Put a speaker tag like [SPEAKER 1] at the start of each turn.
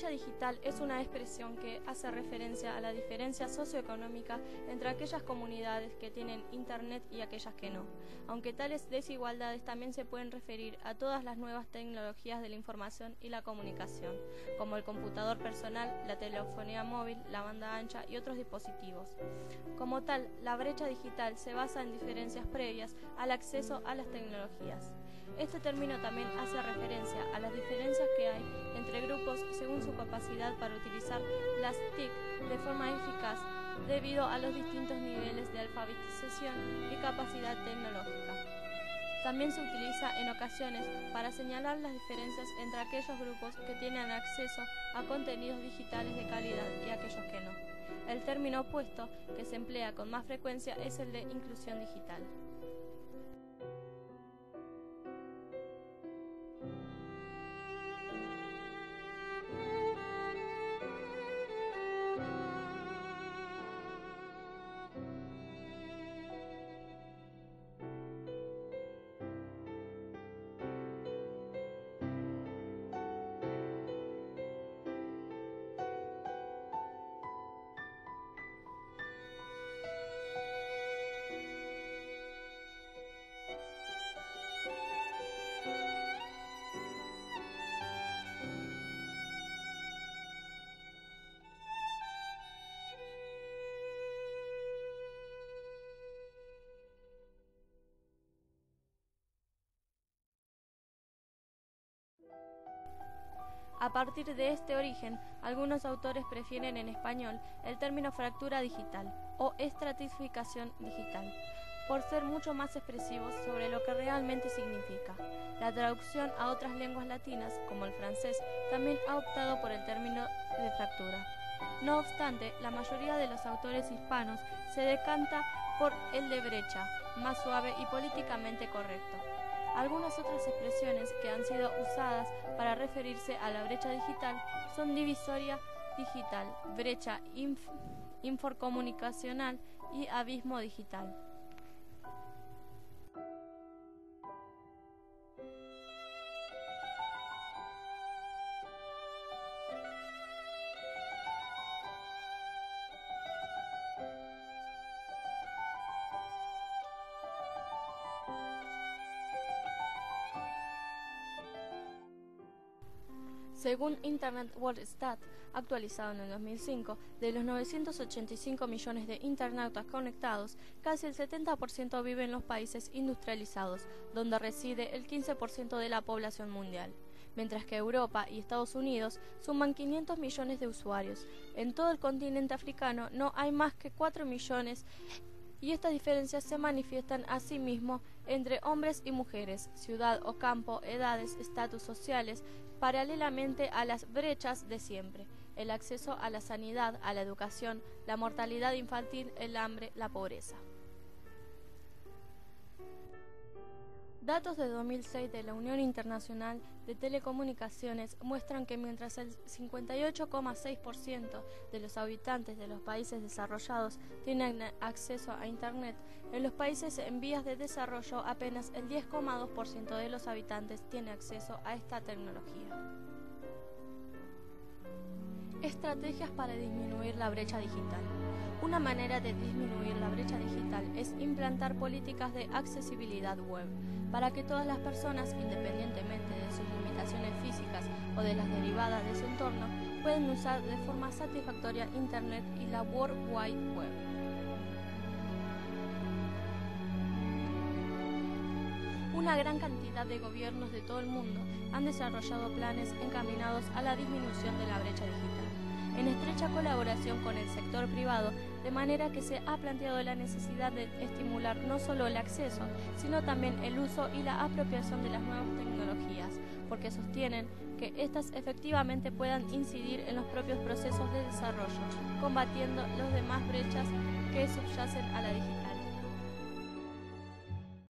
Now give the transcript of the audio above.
[SPEAKER 1] brecha digital es una expresión que hace referencia a la diferencia socioeconómica entre aquellas comunidades que tienen Internet y aquellas que no, aunque tales desigualdades también se pueden referir a todas las nuevas tecnologías de la información y la comunicación, como el computador personal, la telefonía móvil, la banda ancha y otros dispositivos. Como tal, la brecha digital se basa en diferencias previas al acceso a las tecnologías. Este término también hace referencia a las diferencias que hay entre grupos según su capacidad para utilizar las TIC de forma eficaz debido a los distintos niveles de alfabetización y capacidad tecnológica. También se utiliza en ocasiones para señalar las diferencias entre aquellos grupos que tienen acceso a contenidos digitales de calidad y aquellos que no. El término opuesto que se emplea con más frecuencia es el de inclusión digital. A partir de este origen, algunos autores prefieren en español el término fractura digital o estratificación digital, por ser mucho más expresivos sobre lo que realmente significa. La traducción a otras lenguas latinas, como el francés, también ha optado por el término de fractura. No obstante, la mayoría de los autores hispanos se decanta por el de brecha, más suave y políticamente correcto. Algunas otras expresiones que han sido usadas para referirse a la brecha digital son divisoria digital, brecha inforcomunicacional y abismo digital. Según Internet World Stat, actualizado en el 2005, de los 985 millones de internautas conectados, casi el 70% vive en los países industrializados, donde reside el 15% de la población mundial, mientras que Europa y Estados Unidos suman 500 millones de usuarios. En todo el continente africano no hay más que 4 millones y estas diferencias se manifiestan asimismo entre hombres y mujeres, ciudad o campo, edades, estatus sociales, paralelamente a las brechas de siempre, el acceso a la sanidad, a la educación, la mortalidad infantil, el hambre, la pobreza. Datos de 2006 de la Unión Internacional de Telecomunicaciones muestran que mientras el 58,6% de los habitantes de los países desarrollados tienen acceso a Internet, en los países en vías de desarrollo apenas el 10,2% de los habitantes tiene acceso a esta tecnología. Estrategias para disminuir la brecha digital. Una manera de disminuir la brecha digital es implantar políticas de accesibilidad web para que todas las personas, independientemente de sus limitaciones físicas o de las derivadas de su entorno, puedan usar de forma satisfactoria Internet y la World Wide Web. Una gran cantidad de gobiernos de todo el mundo han desarrollado planes encaminados a la disminución de la brecha digital en estrecha colaboración con el sector privado, de manera que se ha planteado la necesidad de estimular no solo el acceso, sino también el uso y la apropiación de las nuevas tecnologías, porque sostienen que éstas efectivamente puedan incidir en los propios procesos de desarrollo, combatiendo las demás brechas que subyacen a la digital.